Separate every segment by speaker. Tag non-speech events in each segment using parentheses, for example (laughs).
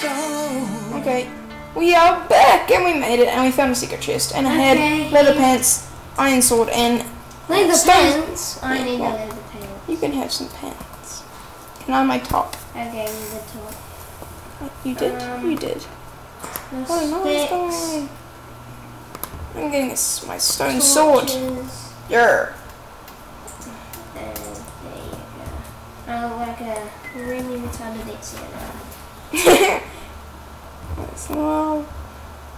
Speaker 1: Okay. We are back and we made it and we found a secret chest and a
Speaker 2: Okay.
Speaker 1: head, leather pants, iron sword and
Speaker 2: Leather
Speaker 1: Stone.
Speaker 2: pants. I need
Speaker 1: What?
Speaker 2: the leather pants.
Speaker 1: you can have some pants. Can I have my top?
Speaker 2: Okay, the top.
Speaker 1: You did?
Speaker 2: Um,
Speaker 1: you did. Oh no. I'm getting a s my stone sword. Yeah.
Speaker 2: And there you go. Oh, like a really retarded Dixie
Speaker 1: That's well.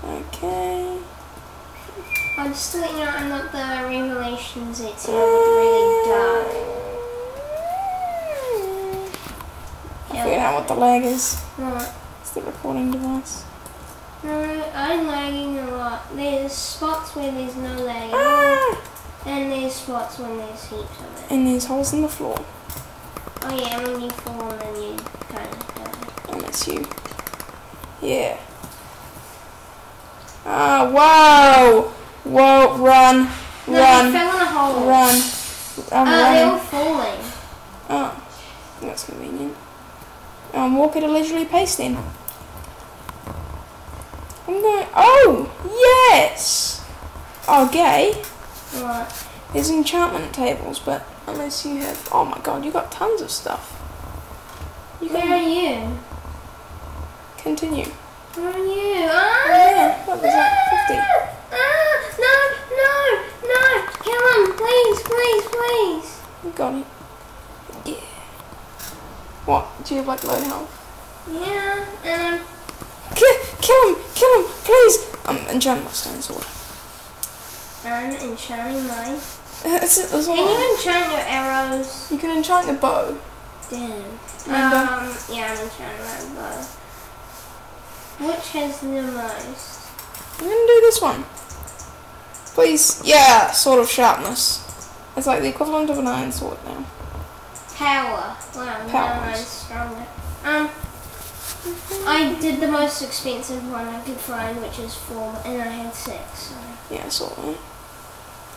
Speaker 1: Okay.
Speaker 2: I'm just let you know I'm not the Revelations Dixie with really dark.
Speaker 1: I figured out what the lag is.
Speaker 2: What?
Speaker 1: It's the recording device.
Speaker 2: No, I'm lagging a lot. There's spots where there's no lag at all,
Speaker 1: Ah!
Speaker 2: and there's spots when there's heaps of it.
Speaker 1: And there's holes in the floor.
Speaker 2: Oh yeah, when you fall and then you kind of
Speaker 1: miss you. Yeah. Ah, whoa! Whoa, run,
Speaker 2: No,
Speaker 1: run,
Speaker 2: you fell in a hole.
Speaker 1: run. I'm
Speaker 2: Uh, they were
Speaker 1: running.
Speaker 2: falling.
Speaker 1: Oh, that's convenient. Um, walk at a leisurely pace then. I'm going. Oh, yes! Okay.
Speaker 2: What?
Speaker 1: There's enchantment tables, but unless you have. Oh my god, you got tons of stuff. You
Speaker 2: Where
Speaker 1: can
Speaker 2: are you?
Speaker 1: Continue.
Speaker 2: Are you? Ah!
Speaker 1: Yeah, what was that? 50.
Speaker 2: Ah! No! No! No! Kill him! Please! Please! Please!
Speaker 1: You got it. Yeah. What? Do you have like low health?
Speaker 2: Yeah. And
Speaker 1: Kill, kill him! Kill him! Please! I'm enchanting my stone sword.
Speaker 2: I'm enchanting mine. (laughs)
Speaker 1: That's it.
Speaker 2: Can you enchant your arrows?
Speaker 1: You can enchant the bow.
Speaker 2: Damn.
Speaker 1: Remember?
Speaker 2: Um. Yeah, I'm enchanting my bow. Which has the most?
Speaker 1: I'm gonna do this one. Please. Yeah, sword of sharpness. It's like the equivalent of an iron sword now.
Speaker 2: Power. Wow, now. I'm stronger. Um, I did the most expensive one I could find, which is four, and I had six. So.
Speaker 1: Yeah, I saw that.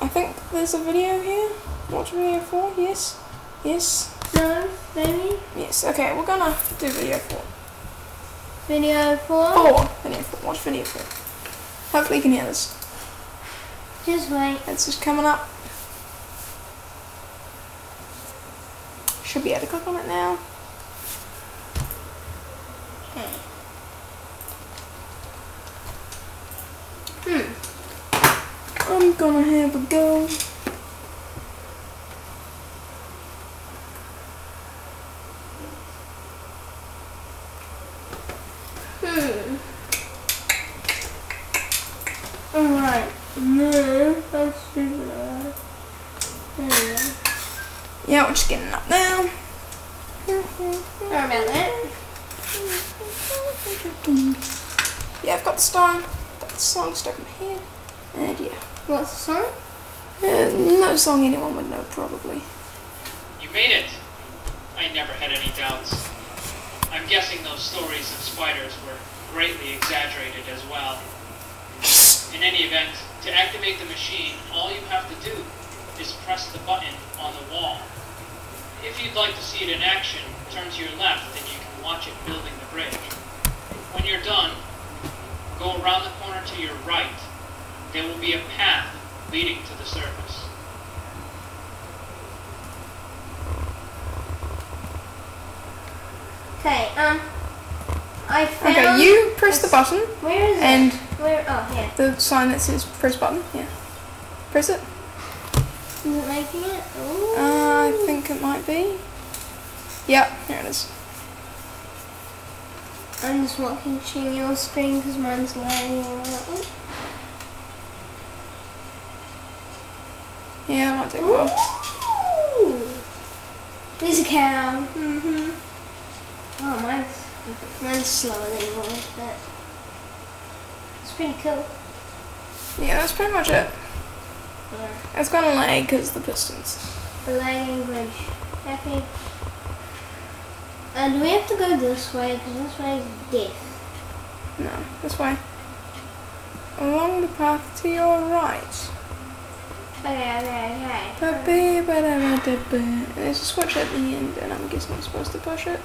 Speaker 1: I think there's a video here. Watch video four. Yes. Yes.
Speaker 2: No, maybe
Speaker 1: Yes. Okay, we're gonna do video four.
Speaker 2: Video four.
Speaker 1: Four. Video four. Watch video four. Hopefully you can hear this.
Speaker 2: Just wait.
Speaker 1: It's just coming up. Should be able to click on it now.
Speaker 2: Okay. Hmm.
Speaker 1: I'm gonna have a go.
Speaker 2: Alright. No, that's stupid. Hmm.
Speaker 1: Yeah, we're just getting up now.
Speaker 2: Sorry about that.
Speaker 1: Yeah, I've got the song. Got the song stuck in my head. And yeah.
Speaker 2: What's the song?
Speaker 1: Uh, no song anyone would know, probably.
Speaker 3: You made it! I never had any doubts. I'm guessing those stories of spiders were greatly exaggerated as well. In any event, to activate the machine, all you have to do is press the button on the wall. If you'd like to see it in action, turn to your left and you can watch it building the bridge. When you're done, go around the corner to your right. There will be a path leading to the surface.
Speaker 2: Okay, um, I found.
Speaker 1: Okay, you press the button
Speaker 2: Where is
Speaker 1: and
Speaker 2: it? Where? Oh,
Speaker 1: the sign that says press button. Yeah. Press it.
Speaker 2: Is it making it? Ooh.
Speaker 1: Uh, I think it might be. Yep, here it is.
Speaker 2: I'm just watching your screen because mine's lagging.
Speaker 1: Yeah, it might take a while.
Speaker 2: Ooh. There's a cow. Mm-hmm. Oh, mine's mine's slower than yours, but it's pretty cool.
Speaker 1: Yeah, that's pretty much it.
Speaker 2: Yeah.
Speaker 1: It's gonna lag because the pistons.
Speaker 2: The lagging bridge. Happy. Uh, we have to go this way? Because this way is death.
Speaker 1: No, this way. Along the path to your right.
Speaker 2: Okay, okay, okay.
Speaker 1: Ba-ba-ba-da-ba-da-ba. There's a switch at the end, and I'm guessing I'm supposed to push it.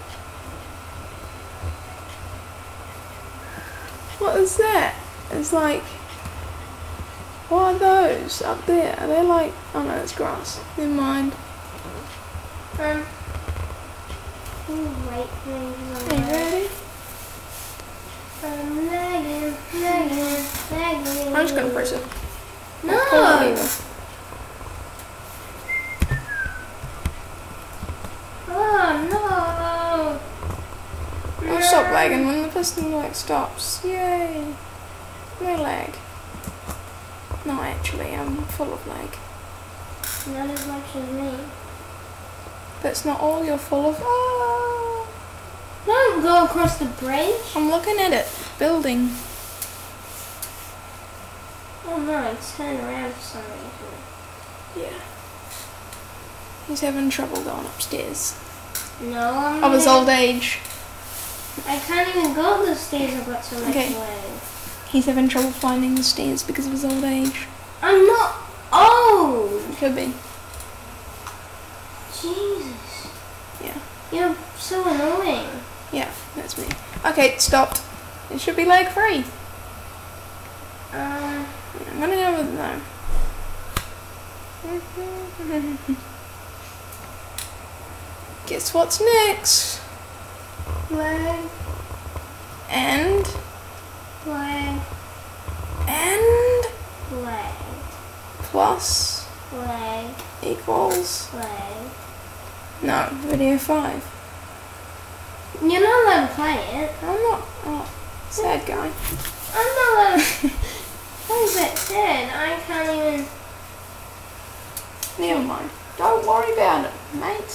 Speaker 1: What is that? It's like. What are those up there? Are they like. Oh no, it's grass. Never mind.
Speaker 2: Um. Oh,
Speaker 1: Are you ready?
Speaker 2: I'm lagging, lagging, lagging.
Speaker 1: I'm just gonna press it.
Speaker 2: No! Oh, no!
Speaker 1: I'll stop lagging the piston like stops. Yay! No lag. No, actually, I'm full of lag.
Speaker 2: Not as much as me.
Speaker 1: That's not all you're full of. Ah!
Speaker 2: Don't go across the bridge.
Speaker 1: I'm looking at it. Building.
Speaker 2: Oh no, I turned around for some reason.
Speaker 1: Yeah. He's having trouble going upstairs.
Speaker 2: No, I'm
Speaker 1: Of his old age.
Speaker 2: I can't even go up the stairs. I've got so much
Speaker 1: Okay. He's having trouble finding the stairs because of his old age.
Speaker 2: I'm not old.
Speaker 1: Could be.
Speaker 2: Jesus.
Speaker 1: Yeah.
Speaker 2: You're so annoying.
Speaker 1: Yeah, that's me. Okay, stopped. It should be leg free.
Speaker 2: Um,
Speaker 1: I'm gonna go with no. (laughs) Guess what's next?
Speaker 2: Leg,
Speaker 1: And
Speaker 2: play,
Speaker 1: and
Speaker 2: play.
Speaker 1: plus
Speaker 2: leg,
Speaker 1: equals
Speaker 2: leg.
Speaker 1: no video five.
Speaker 2: You're not allowed to play it.
Speaker 1: I'm not. Oh, sad guy.
Speaker 2: I'm not allowed to (laughs) play that said. I can't even.
Speaker 1: Never mind. Don't worry about it, mate.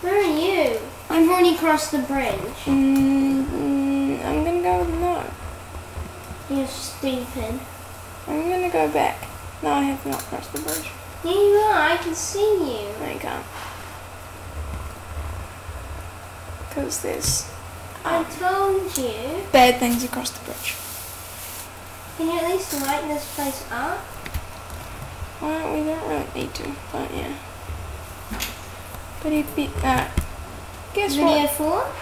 Speaker 2: Where are you? I've already crossed the bridge.
Speaker 1: Mm, mm, I'm gonna go with no.
Speaker 2: You're stupid.
Speaker 1: I'm gonna go back. No, I have not crossed the bridge.
Speaker 2: Yeah, you are. I can see you.
Speaker 1: No, you can't. Because there's
Speaker 2: I
Speaker 1: um,
Speaker 2: told you.
Speaker 1: bad things across the bridge.
Speaker 2: Can you at least light this place up?
Speaker 1: Well, we don't really need to, but yeah. But it be uh, guess
Speaker 2: Video
Speaker 1: what?
Speaker 2: four?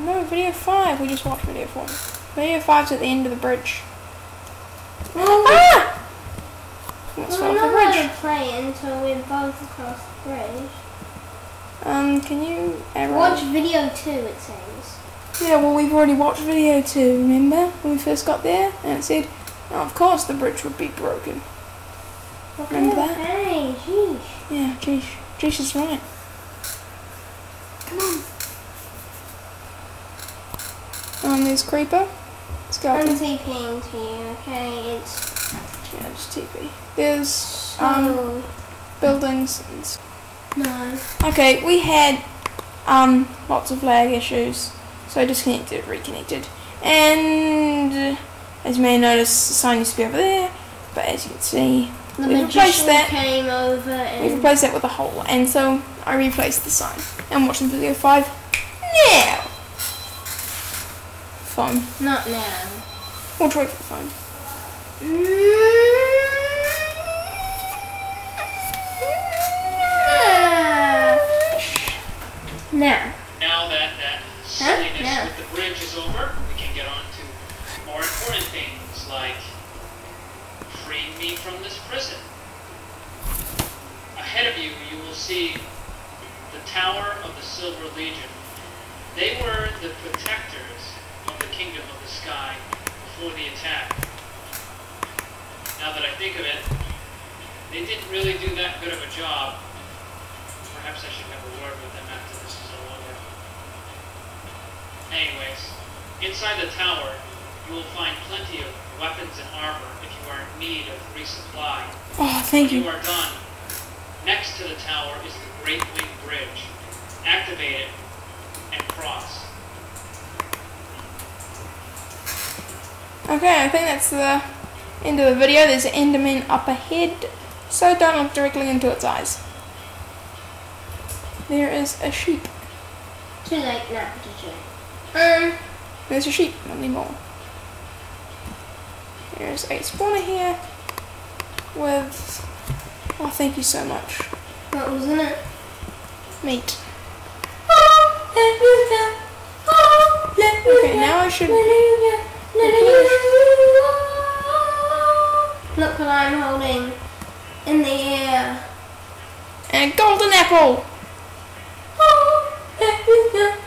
Speaker 1: No, video five. We just watched video four. Video five's at the end of the bridge.
Speaker 2: Well,
Speaker 1: Ah! Let's
Speaker 2: well,
Speaker 1: go
Speaker 2: we're
Speaker 1: off the
Speaker 2: not allowed
Speaker 1: bridge.
Speaker 2: to play until we're both across the bridge.
Speaker 1: Um, can you?
Speaker 2: Watch video two, it says.
Speaker 1: Yeah, well, we've already watched video two. Remember when we first got there, and it said, oh, "Of course, the bridge would be broken." Remember that?
Speaker 2: Hey, jeez.
Speaker 1: Yeah, Jeesh. Jeesh is right. Um, there's Creeper. Let's go.
Speaker 2: I'm. TPing to you, okay? It's
Speaker 1: Yeah, just TP. There's um buildings.
Speaker 2: No.
Speaker 1: Okay, we had um lots of lag issues, so I disconnected, reconnected, and as you may notice, the sign used to be over there, but as you can see,
Speaker 2: The
Speaker 1: We've replaced
Speaker 2: magician
Speaker 1: that.
Speaker 2: came over
Speaker 1: we've replaced that with a hole, and so I replaced the sign. I'm watching video five now. Phone.
Speaker 2: Not now.
Speaker 1: We'll try for the phone.
Speaker 2: Now.
Speaker 3: Now that that
Speaker 2: Huh?
Speaker 3: silliness
Speaker 2: Yeah.
Speaker 3: with the bridge is over, we can get on to more important things like freeing me from this prison. Ahead of you, you will see the Tower of the Silver Legion. They were the protectors of the Kingdom of the Sky before the attack. Now that I think of it, they didn't really do that good of a job. Perhaps I should have a word with them after this is all over. Anyways, inside the tower, you will find plenty of weapons and armor if you are in need of resupply.
Speaker 1: Oh, thank
Speaker 3: When
Speaker 1: you.
Speaker 3: you are done, next to the tower is the Great Wing Bridge. Activate it and cross.
Speaker 1: Okay, I think that's the end of the video. There's an Enderman up ahead, so don't look directly into its eyes. There is a sheep.
Speaker 2: Too late now to check. Um,
Speaker 1: There's a sheep, not anymore. There's a spawner here with. Oh, thank you so much.
Speaker 2: what was in it?
Speaker 1: Meat. Okay, now I should.
Speaker 2: Look what I'm holding in the air.
Speaker 1: And a golden apple. (laughs)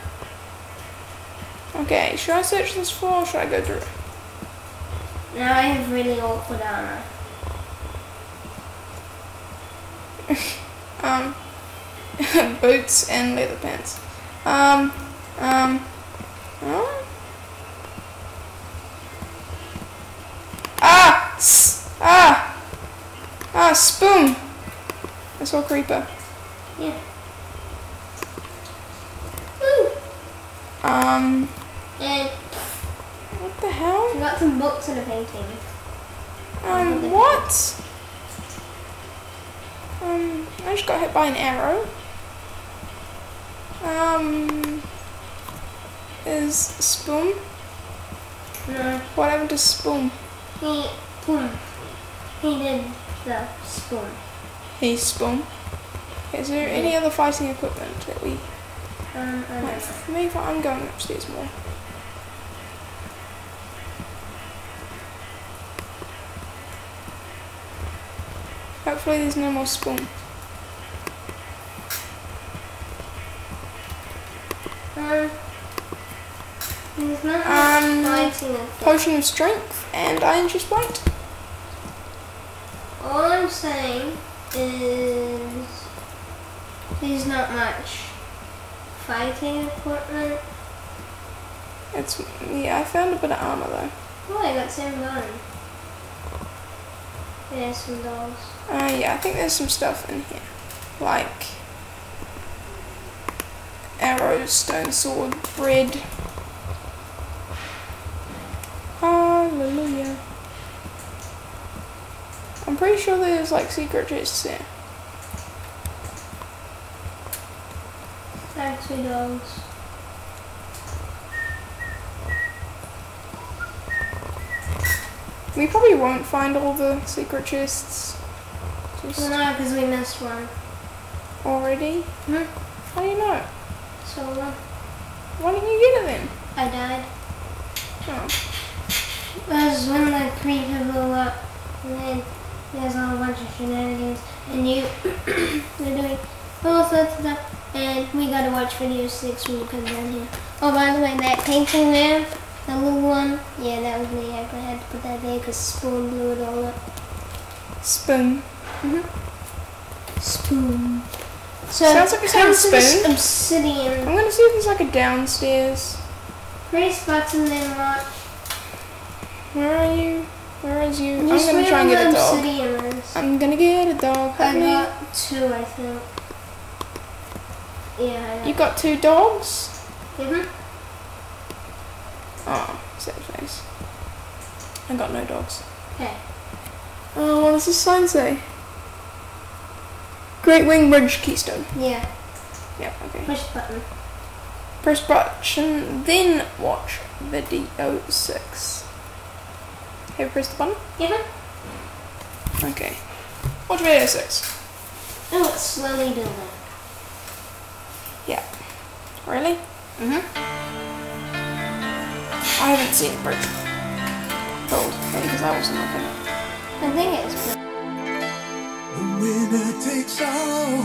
Speaker 1: Okay, should I search this floor or should I go through?
Speaker 2: Now I have really awkward armor. (laughs)
Speaker 1: Um, (laughs) boots and leather pants. Um, um, oh. Ah! S- ah! Ah, spoon! I saw a creeper.
Speaker 2: Yeah. Woo!
Speaker 1: Um,
Speaker 2: And
Speaker 1: what the hell?
Speaker 2: we got some books and a painting.
Speaker 1: Um, what? Um, I just got hit by an arrow. Um, is Spoon?
Speaker 2: No,
Speaker 1: What happened to Spoon?
Speaker 2: he, boom. He did the spoon.
Speaker 1: Hey, Spoon. Is there any other fighting equipment that we
Speaker 2: Um, I don't know.
Speaker 1: maybe I'm going upstairs more. Hopefully there's no more Spoon.
Speaker 2: Um, there's not
Speaker 1: Um,
Speaker 2: much fighting.
Speaker 1: Potion of Strength and Iron Chest Plate.
Speaker 2: All I'm saying is there's not much fighting equipment.
Speaker 1: It's yeah, I found a bit of armor though.
Speaker 2: Oh, I got some gun. There's some dolls.
Speaker 1: Uh, yeah, I think there's some stuff in here, like arrows, stone sword, bread. Hallelujah. I'm pretty sure there's like secret chests there.
Speaker 2: Back two
Speaker 1: We probably won't find all the secret chests. Just
Speaker 2: Well, no, because we missed one.
Speaker 1: already.
Speaker 2: Hmm?
Speaker 1: How do you know?
Speaker 2: So uh,
Speaker 1: Why didn't you get it then?
Speaker 2: I died.
Speaker 1: Oh.
Speaker 2: That was when the creeper blew up. And then there's a whole bunch of shenanigans. And you (coughs) they're doing all sorts of stuff. And we gotta watch video six when you come down here. Oh, by the way, that painting there, the little one, yeah, that was me. I had to put that there because Spoon blew it all up.
Speaker 1: Spoon.
Speaker 2: Spoon. So
Speaker 1: Sounds like you're saying
Speaker 2: come to this
Speaker 1: spoon.
Speaker 2: Obsidian.
Speaker 1: I'm gonna see if there's like a downstairs.
Speaker 2: Press button then watch.
Speaker 1: Where are you? Where is you?
Speaker 2: Just
Speaker 1: I'm gonna try and get a dog.
Speaker 2: Is.
Speaker 1: I'm gonna get a dog.
Speaker 2: I
Speaker 1: Help me.
Speaker 2: got two, I think. Yeah, I got
Speaker 1: You got two dogs?
Speaker 2: Mhm.
Speaker 1: Oh, sad face. I got no dogs.
Speaker 2: Okay.
Speaker 1: Oh, what does this sign say? Great Wing Bridge Keystone.
Speaker 2: Yeah.
Speaker 1: Yep, okay.
Speaker 2: Push button.
Speaker 1: Press button, then watch video 6. Have you pressed the button?
Speaker 2: Yeah.
Speaker 1: Okay. Watch video 6.
Speaker 2: Oh, it's slowly building.
Speaker 1: Yeah. Really?
Speaker 2: Mhm.
Speaker 1: I haven't seen a bridge build, maybe because I wasn't looking.
Speaker 2: I think it's.
Speaker 4: The winner takes all.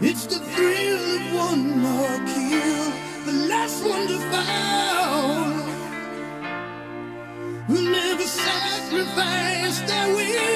Speaker 4: It's the thrill of one more kill, the last one to fall. Will never sacrifice their will.